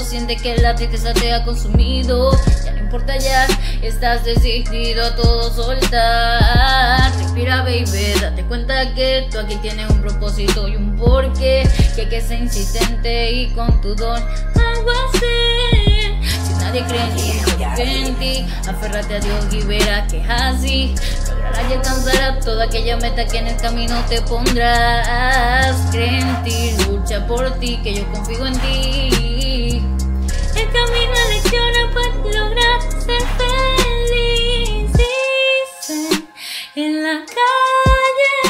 siente que la tristeza te ha consumido. Ya no importa ya, estás decidido a todo soltar. Respira, baby, date cuenta que tú aquí tienes un propósito y un porqué. Que hay que ser insistente y con tu don algo hacer. Si nadie cree en ti, confía en ti. Aférrate a Dios y verás que es así. Lograrás y alcanzarás toda aquella meta que en el camino te pondrás. Cree en ti, lucha por ti, que yo confío en ti. calle.